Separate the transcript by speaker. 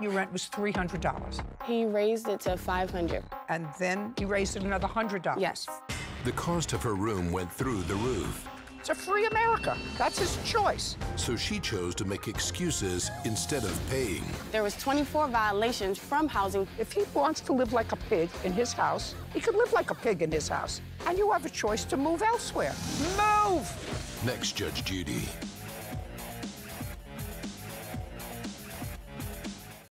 Speaker 1: Your rent was $300.
Speaker 2: He raised it to 500.
Speaker 1: And then he raised it another $100.
Speaker 2: Yes.
Speaker 3: The cost of her room went through the roof.
Speaker 1: It's a free America. That's his choice.
Speaker 3: So she chose to make excuses instead of paying.
Speaker 2: There was 24 violations from housing.
Speaker 1: If he wants to live like a pig in his house, he could live like a pig in his house. And you have a choice to move elsewhere. Move!
Speaker 3: Next, Judge Judy.